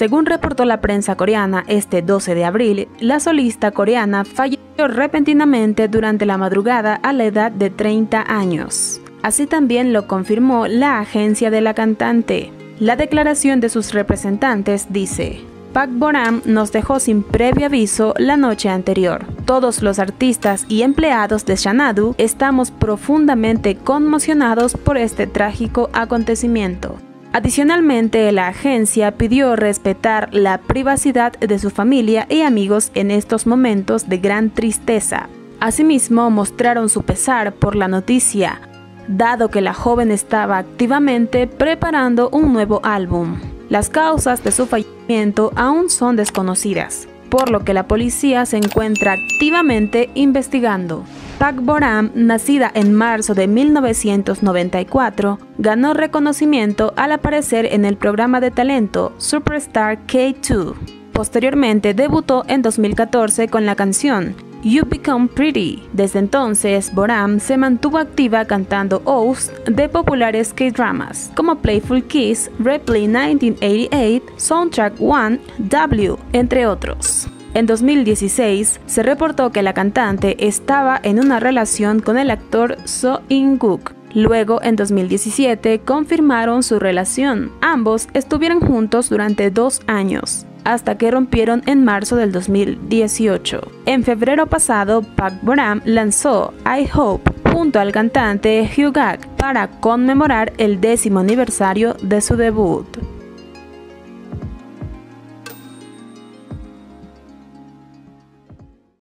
Según reportó la prensa coreana este 12 de abril, la solista coreana falleció repentinamente durante la madrugada a la edad de 30 años. Así también lo confirmó la agencia de la cantante. La declaración de sus representantes dice, Pak Boram nos dejó sin previo aviso la noche anterior. Todos los artistas y empleados de Xanadu estamos profundamente conmocionados por este trágico acontecimiento. Adicionalmente, la agencia pidió respetar la privacidad de su familia y amigos en estos momentos de gran tristeza. Asimismo, mostraron su pesar por la noticia, dado que la joven estaba activamente preparando un nuevo álbum. Las causas de su fallecimiento aún son desconocidas, por lo que la policía se encuentra activamente investigando. Pak Boram, nacida en marzo de 1994, ganó reconocimiento al aparecer en el programa de talento Superstar K2. Posteriormente debutó en 2014 con la canción You Become Pretty. Desde entonces, Boram se mantuvo activa cantando O's de populares K-dramas como Playful Kiss, Replay 1988, Soundtrack 1, W, entre otros. En 2016 se reportó que la cantante estaba en una relación con el actor So In-guk. Luego, en 2017, confirmaron su relación. Ambos estuvieron juntos durante dos años hasta que rompieron en marzo del 2018. En febrero pasado, Park Boram lanzó I Hope junto al cantante Hugh Gag para conmemorar el décimo aniversario de su debut.